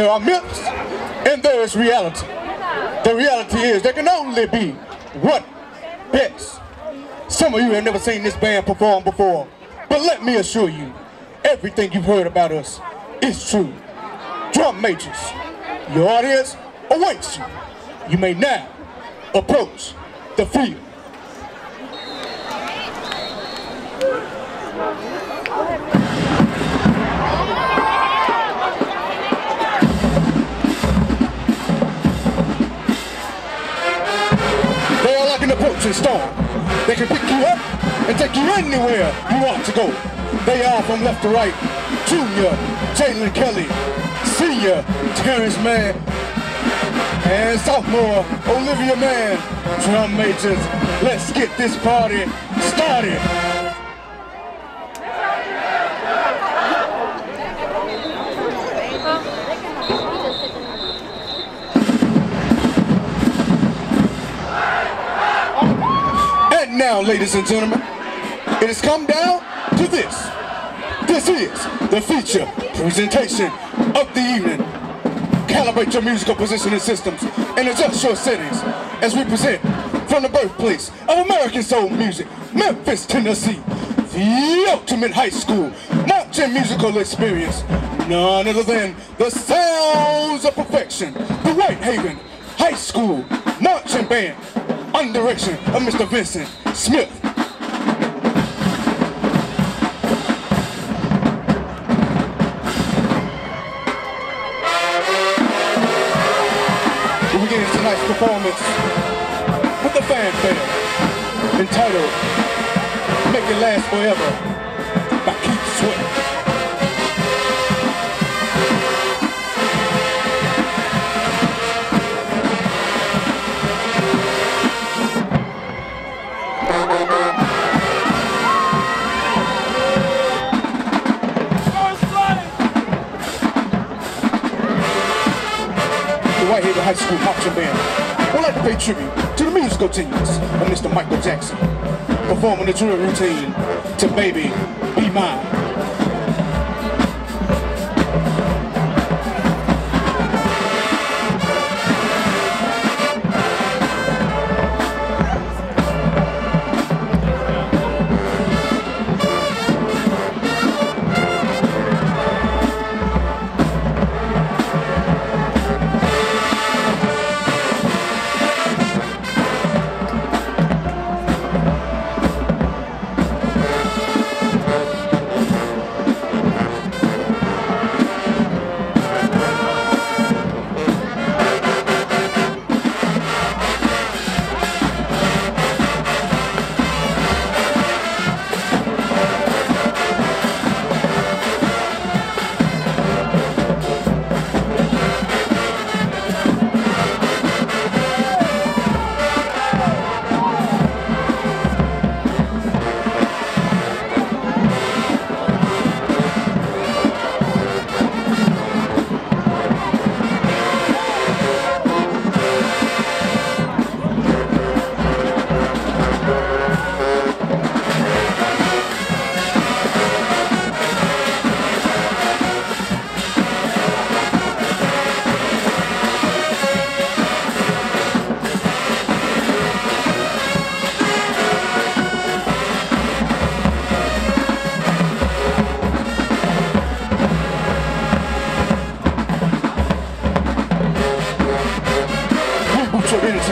There are myths and there is reality. The reality is there can only be one best. Some of you have never seen this band perform before, but let me assure you, everything you've heard about us is true. Drum majors, your audience awaits you. You may now approach the field. They can pick you up and take you anywhere you want to go. They are from left to right. Junior, Jalen Kelly. Senior, Terrence Mann. And sophomore, Olivia Mann. Drum majors, let's get this party started. Now, ladies and gentlemen, it has come down to this. This is the feature presentation of the evening. Calibrate your musical positioning systems and adjust your settings as we present from the birthplace of American soul music, Memphis, Tennessee, the ultimate high school marching musical experience. None other than the sounds of perfection, the Whitehaven High School Marching Band, under direction of Mr. Vincent Smith. We begin tonight's performance with a fanfare entitled Make It Last Forever by Keith Sweat. Tribute to the musical genius of Mr. Michael Jackson, performing the drill routine to Baby Be Mine.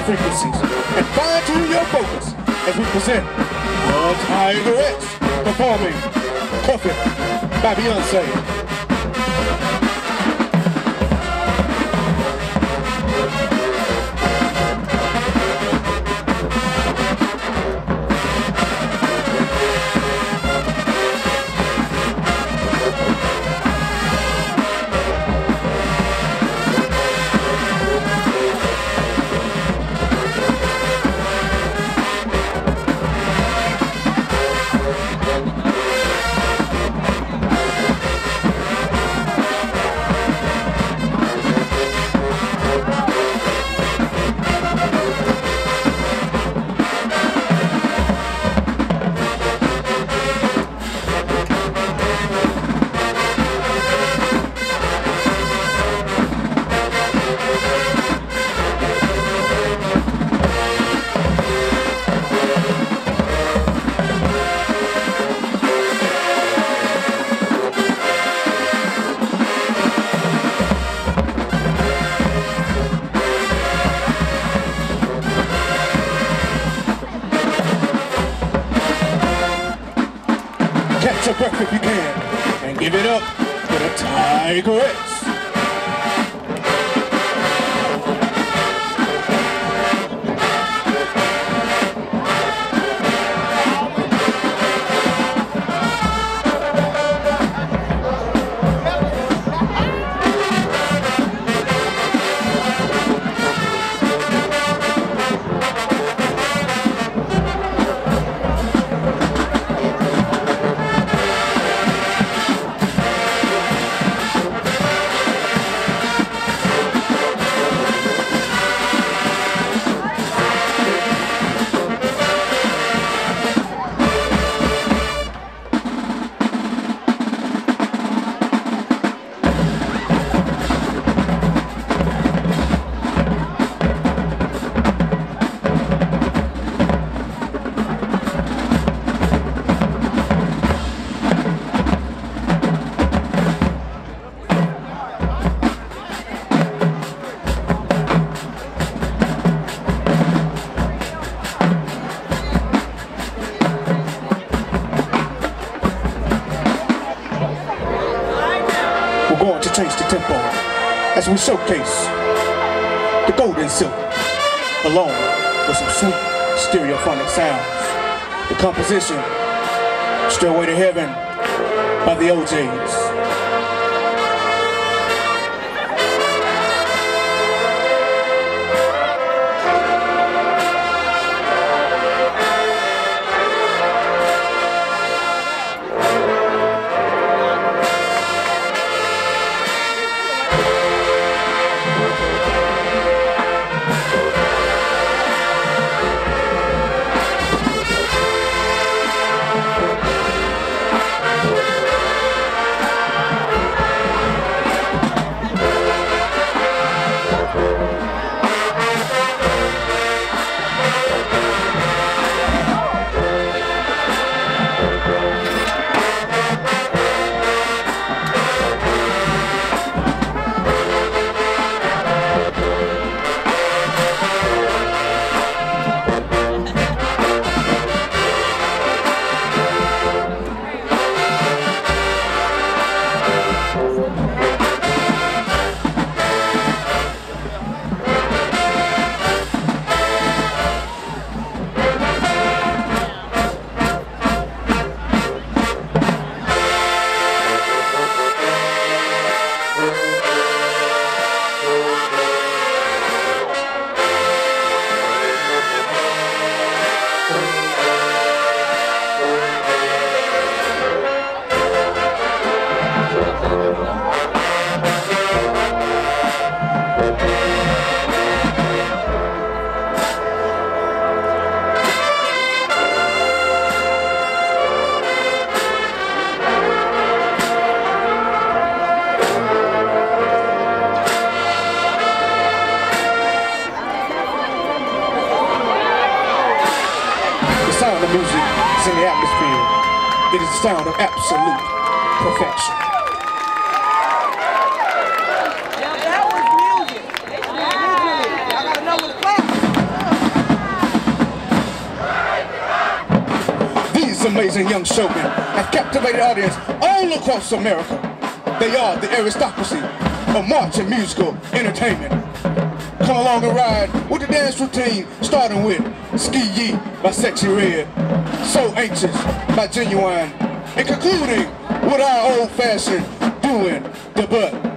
Frequencies and fine tune your focus as we present the Tigerettes performing Cuff It by Beyonce. 欢迎各位 change the tempo as we showcase the golden silk along with some sweet stereophonic sounds. The composition, Stairway to Heaven by the O'Jays. Absolute perfection. Yeah, that was music. I got another clap. These amazing young showmen have captivated audience all across America. They are the aristocracy of march and musical entertainment. Come along and ride with the dance routine, starting with Ski Yee by Sexyy Red, So Anxious by Ginuwine, and concluding with our old-fashioned doing the butt.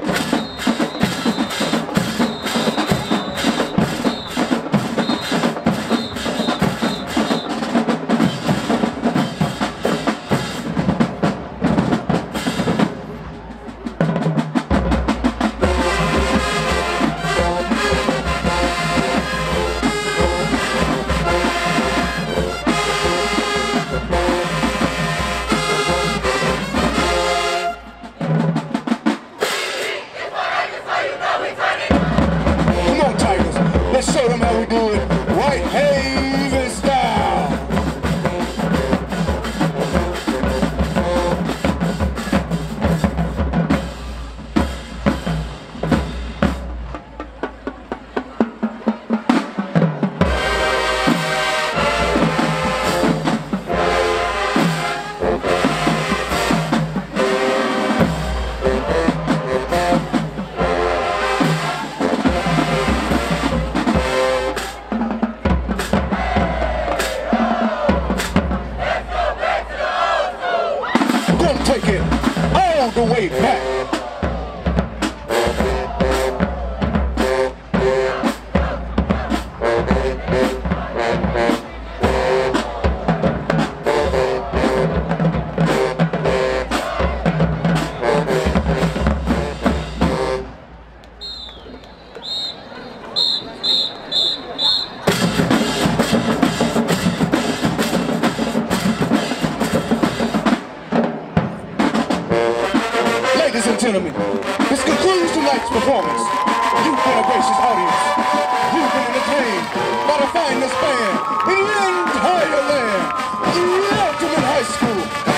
Gentlemen, this concludes tonight's performance. You've been a gracious audience. You've been entertained by the finest band in the entire land. The Ultimate High School